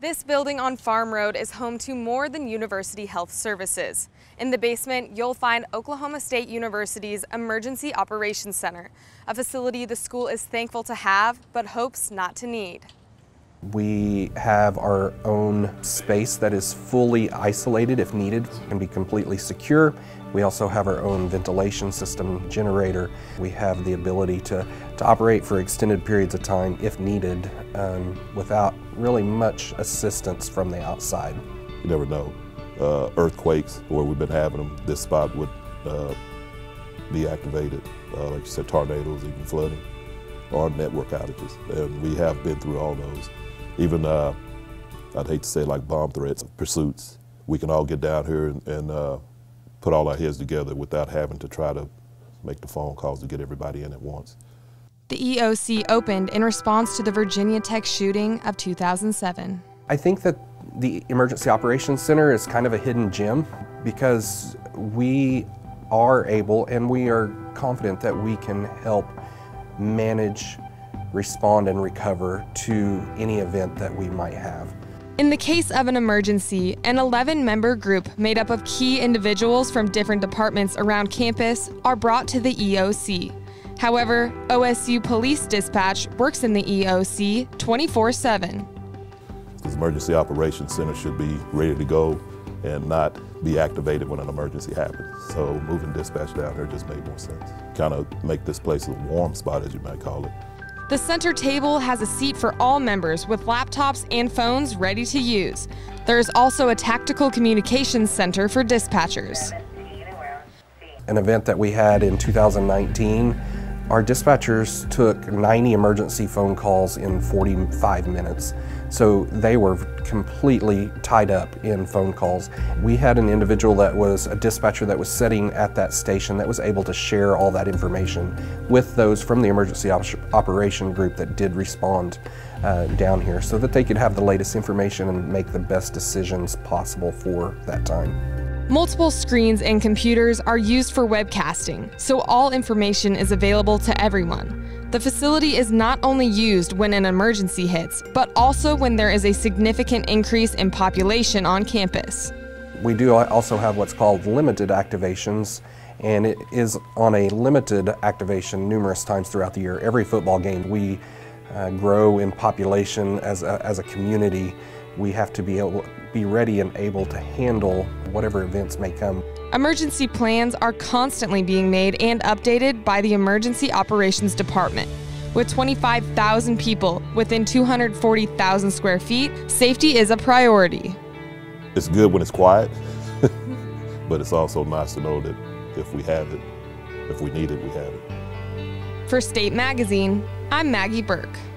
This building on Farm Road is home to more than University Health Services. In the basement, you'll find Oklahoma State University's Emergency Operations Center, a facility the school is thankful to have but hopes not to need. We have our own space that is fully isolated if needed, can be completely secure. We also have our own ventilation system generator. We have the ability to, to operate for extended periods of time if needed um, without really much assistance from the outside. You never know. Uh, earthquakes, where we've been having them, this spot would uh, be activated. Uh, like you said, tornadoes, even flooding, or network outages. And we have been through all those even uh, I'd hate to say like bomb threats, pursuits. We can all get down here and, and uh, put all our heads together without having to try to make the phone calls to get everybody in at once. The EOC opened in response to the Virginia Tech shooting of 2007. I think that the Emergency Operations Center is kind of a hidden gem because we are able and we are confident that we can help manage respond and recover to any event that we might have. In the case of an emergency, an 11 member group made up of key individuals from different departments around campus are brought to the EOC. However, OSU Police Dispatch works in the EOC 24 7. This Emergency Operations Center should be ready to go and not be activated when an emergency happens. So moving dispatch down here just made more sense. Kind of make this place a warm spot, as you might call it. The center table has a seat for all members with laptops and phones ready to use. There is also a tactical communications center for dispatchers. An event that we had in 2019, our dispatchers took 90 emergency phone calls in 45 minutes. So they were completely tied up in phone calls. We had an individual that was a dispatcher that was sitting at that station that was able to share all that information with those from the emergency op operation group that did respond uh, down here so that they could have the latest information and make the best decisions possible for that time. Multiple screens and computers are used for webcasting, so all information is available to everyone. The facility is not only used when an emergency hits, but also when there is a significant increase in population on campus. We do also have what's called limited activations, and it is on a limited activation numerous times throughout the year. Every football game, we uh, grow in population as a, as a community. We have to be able be ready and able to handle whatever events may come. Emergency plans are constantly being made and updated by the Emergency Operations Department. With 25,000 people within 240,000 square feet, safety is a priority. It's good when it's quiet, but it's also nice to know that if we have it, if we need it, we have it. For State Magazine, I'm Maggie Burke.